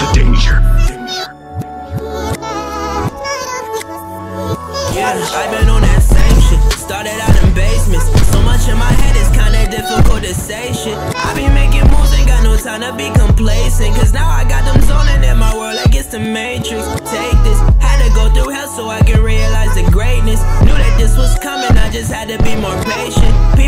the danger. Yeah, I've been on that same shit. Started out in basements. So much in my head, it's kinda difficult to say shit. I be making moves, ain't got no time to be complacent. Cause now I got them zoning please protect this. Had to go through hell so I can realize the greatness. Knew that this was coming, I just had to be more patient.